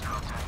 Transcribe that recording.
Delta.